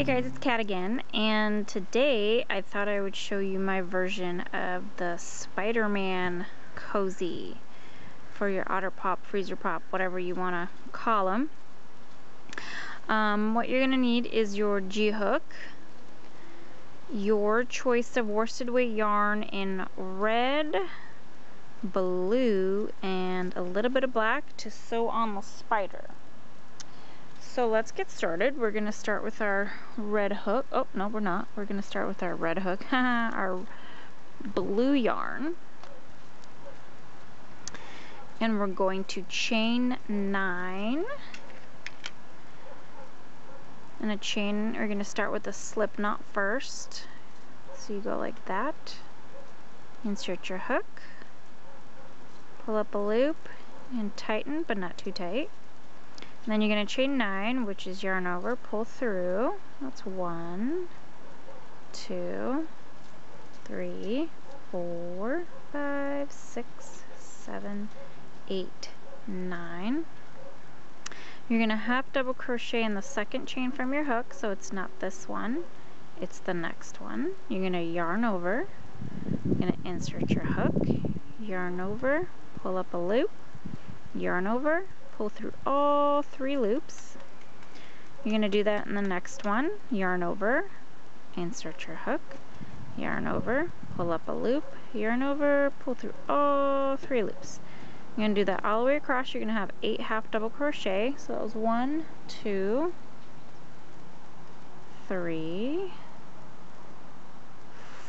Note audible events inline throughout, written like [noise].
Hey guys, it's Kat again, and today I thought I would show you my version of the Spider-Man cozy for your otter pop, freezer pop, whatever you want to call them. Um, what you're going to need is your G-hook, your choice of worsted weight yarn in red, blue, and a little bit of black to sew on the spider. So let's get started. We're going to start with our red hook. Oh, no, we're not. We're going to start with our red hook, [laughs] our blue yarn. And we're going to chain nine. And a chain, we're going to start with a slip knot first. So you go like that. Insert your hook. Pull up a loop and tighten, but not too tight. And then you're going to chain nine, which is yarn over, pull through. That's one, two, three, four, five, six, seven, eight, nine. You're going to half double crochet in the second chain from your hook, so it's not this one, it's the next one. You're going to yarn over, you're going to insert your hook, yarn over, pull up a loop, yarn over, pull through all three loops. You're going to do that in the next one. Yarn over, insert your hook, yarn over, pull up a loop, yarn over, pull through all three loops. You're going to do that all the way across. You're going to have eight half double crochet. So that was one, two, three,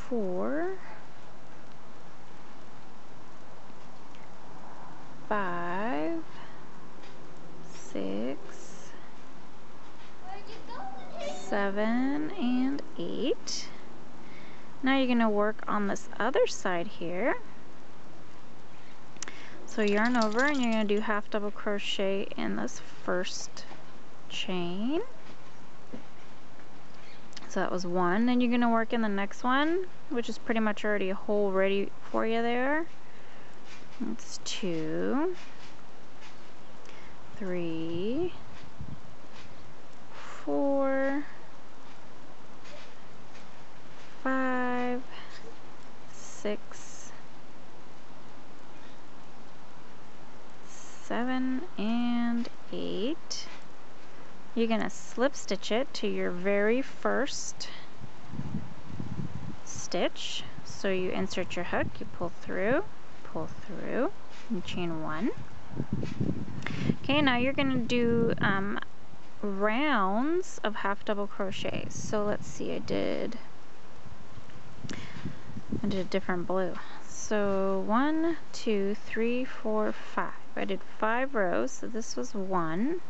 four, five, six, seven, and eight. Now you're going to work on this other side here. So yarn over and you're going to do half double crochet in this first chain. So that was one. Then you're going to work in the next one, which is pretty much already a hole ready for you there. That's two three, four, five, six, seven, and eight. You're going to slip stitch it to your very first stitch. So you insert your hook, you pull through, pull through, and chain one. Okay, now you're going to do um, rounds of half double crochets. So let's see, I did, I did a different blue. So one, two, three, four, five. I did five rows, so this was one.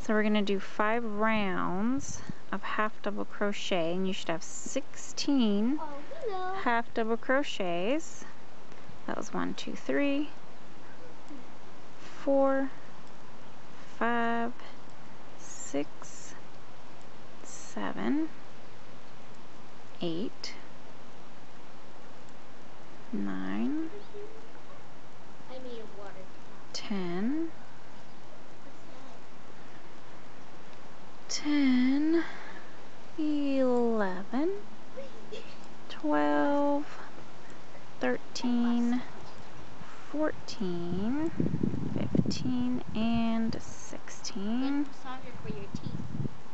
So we're going to do five rounds of half double crochet, and you should have 16 oh, half double crochets. That was one, two, three, four, five, six, seven, eight, nine, ten, ten, eleven, twelve, thirteen, fourteen, fifteen, and 16.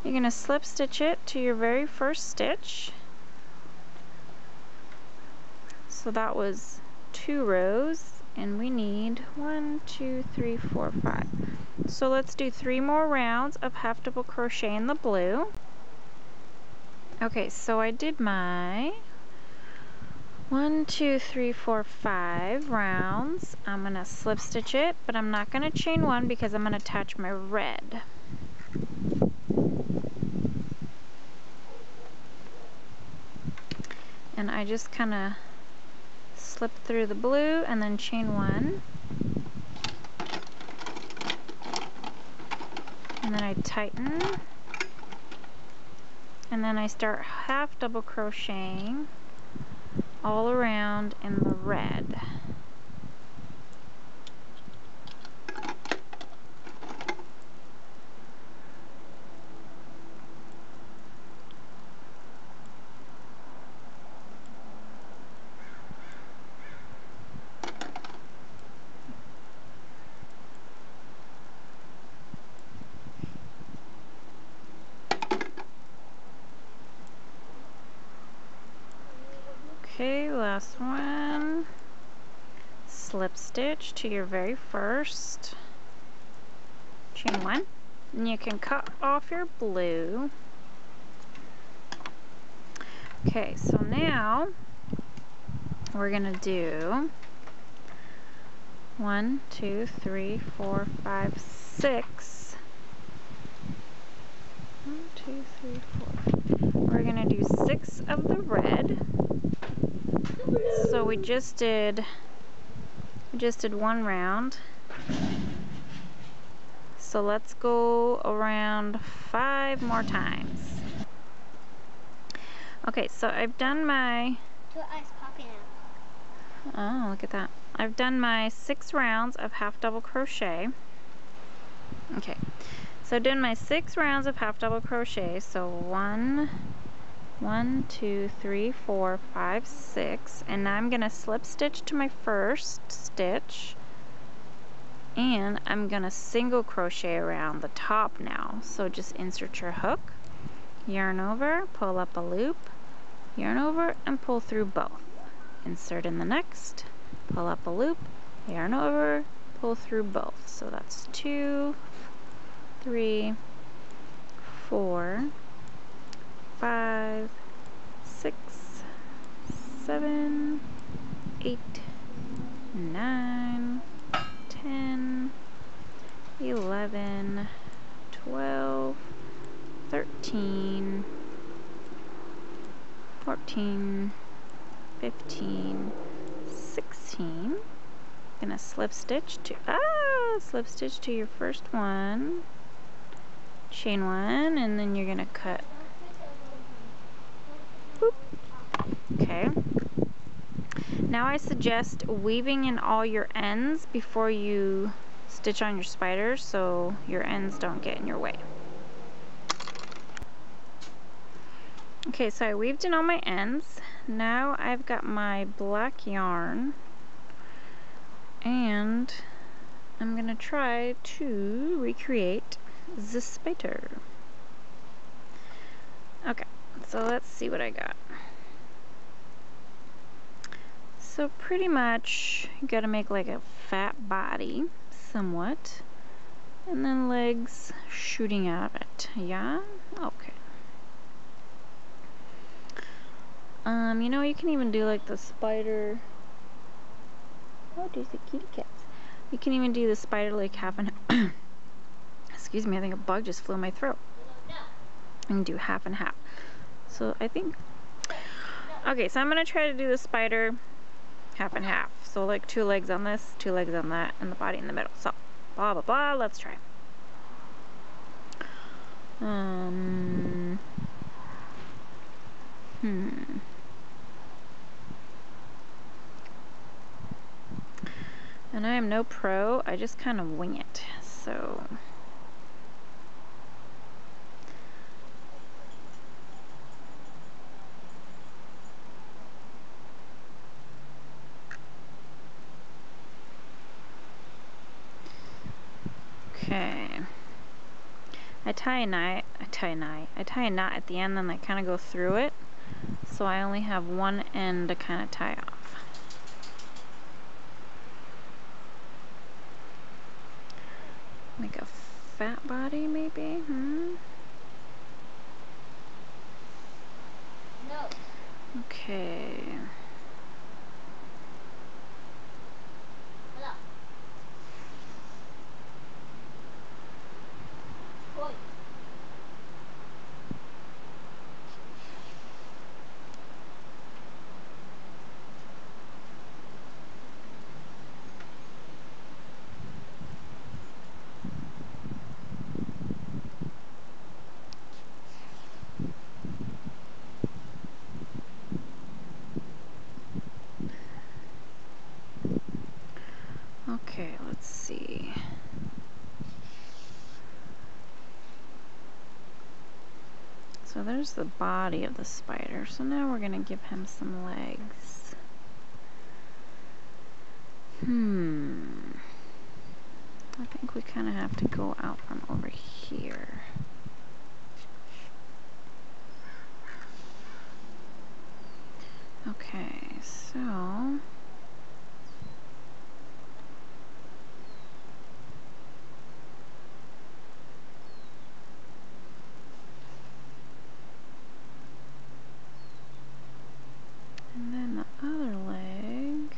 You're going to slip stitch it to your very first stitch. So that was two rows and we need one, two, three, four, five. So let's do three more rounds of half double crochet in the blue. Okay, so I did my one, two, three, four, five rounds. I'm to slip stitch it, but I'm not to chain one because I'm to attach my red. And I just kind of slip through the blue and then chain one. And then I tighten. And then I start half double crocheting all around in the red. One. Slip stitch to your very first. Chain one. And you can cut off your blue. Okay, so now we're gonna do one, two, three, four, five, six. One, two, three, four. We're gonna do six of the red. So we just did we just did one round. So let's go around five more times. Okay, so I've done my Oh, look at that. I've done my six rounds of half double crochet. Okay, so I've done my six rounds of half double crochet. So one, one, two, three, four, five, six. And now I'm gonna slip stitch to my first stitch. And I'm gonna single crochet around the top now. So just insert your hook, yarn over, pull up a loop, yarn over, and pull through both. Insert in the next, pull up a loop, yarn over, pull through both. So that's two, three, four, five, six, seven, eight, nine, ten, eleven, twelve, thirteen, fourteen, fifteen, sixteen. Gonna slip stitch to ah slip stitch to your first one, chain one, and then you're gonna cut Boop. Okay. Now I suggest weaving in all your ends before you stitch on your spiders so your ends don't get in your way. Okay, so I weaved in all my ends. Now I've got my black yarn and I'm gonna try to recreate the spider. Okay. So let's see what I got. So pretty much you gotta make like a fat body somewhat and then legs shooting out of it. Yeah? Okay. Um, you know, you can even do like the spider. Oh, there's the kitty cats. You can even do the spider like half and [coughs] Excuse me, I think a bug just flew in my throat. And do half and half. So I think, okay, so I'm to try to do the spider half and half. So like two legs on this, two legs on that, and the body in the middle. So blah, blah, blah, let's try. Um, hmm. And I am no pro, I just kind of wing it. So Okay. I tie a knot, I tie a knot, I tie a knot at the end, then I kind of go through it. So I only have one end to kind of tie off. Make a fat body maybe, hmm? No. Okay. Okay, let's see. So there's the body of the spider. So now we're going to give him some legs. Hmm. I think we kind of have to go out from over here. Okay, so and then the other leg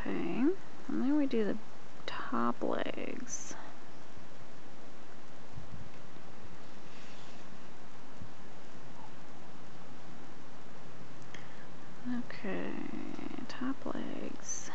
Okay, and then we do the top legs. Okay, top legs.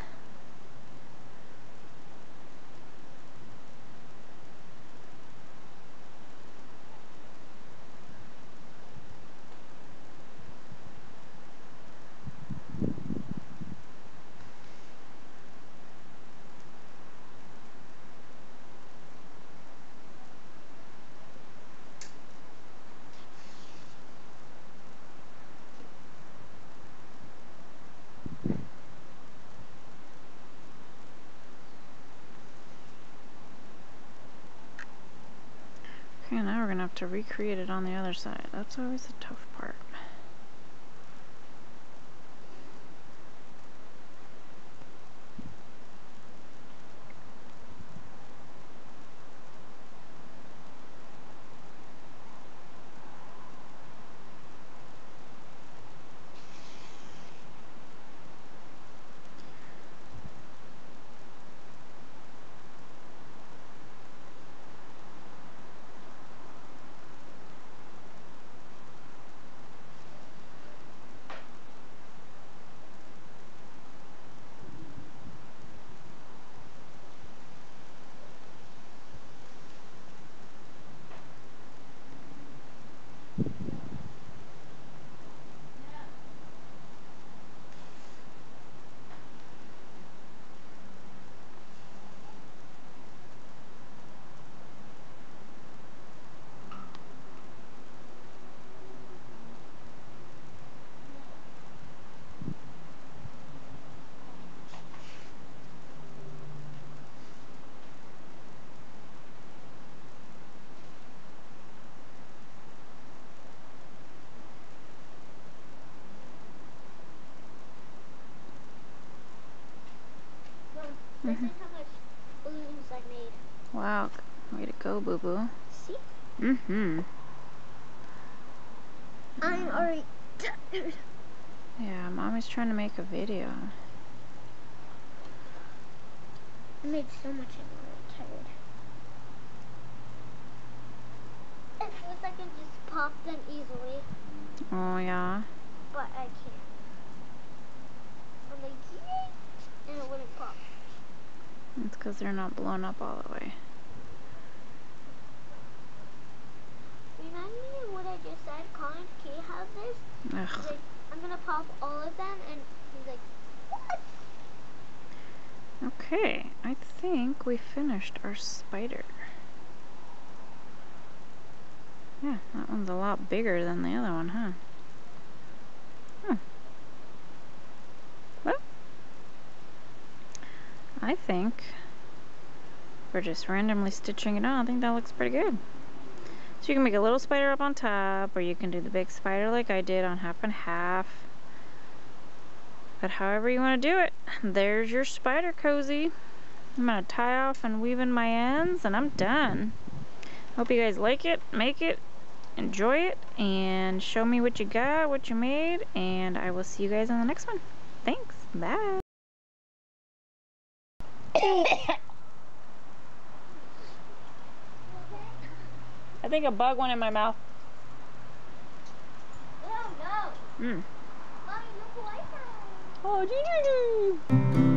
Okay, now we're gonna have to recreate it on the other side. That's always the tough part. This how much balloons I made. Wow, way to go, boo boo. See? Mm-hmm. I'm already tired. Yeah, mommy's trying to make a video. I made so much I'm already tired. It feels like I just pop them easily, Oh, yeah? but I can't. I'm like, yay! And it wouldn't pop. It's because they're not blown up all the way. Remind me of what I just said. Colin K has this. He's Ugh. like, I'm gonna pop all of them, and he's like, what? Okay, I think we finished our spider. Yeah, that one's a lot bigger than the other one, huh? Hmm. Well, I think we're just randomly stitching it on. I think that looks pretty good. So you can make a little spider up on top, or you can do the big spider like I did on half and half. But however you want to do it, there's your spider cozy. I'm going to tie off and weave in my ends, and I'm done. Hope you guys like it, make it, enjoy it, and show me what you got, what you made, and I will see you guys on the next one. Thanks. Bye. I think a bug went in my mouth. Oh no! Mm. Mommy, look away from me. Oh.